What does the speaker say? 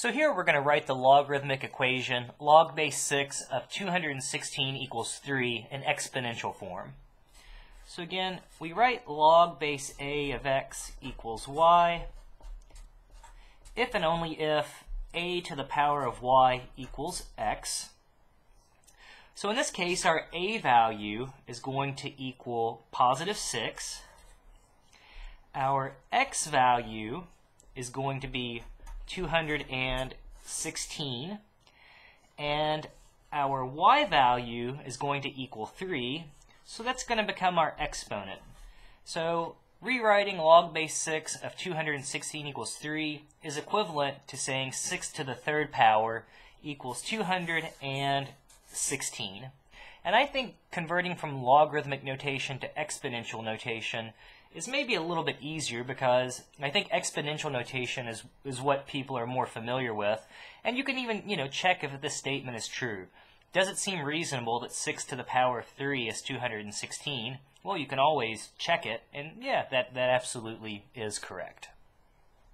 So here we're going to write the logarithmic equation log base 6 of 216 equals 3 in exponential form. So again, we write log base a of x equals y if and only if a to the power of y equals x. So in this case, our a value is going to equal positive 6. Our x value is going to be 216 and our y value is going to equal 3 so that's going to become our exponent. So rewriting log base 6 of 216 equals 3 is equivalent to saying 6 to the third power equals 216 and I think converting from logarithmic notation to exponential notation is maybe a little bit easier because I think exponential notation is, is what people are more familiar with. And you can even, you know, check if this statement is true. Does it seem reasonable that 6 to the power of 3 is 216? Well, you can always check it, and yeah, that, that absolutely is correct.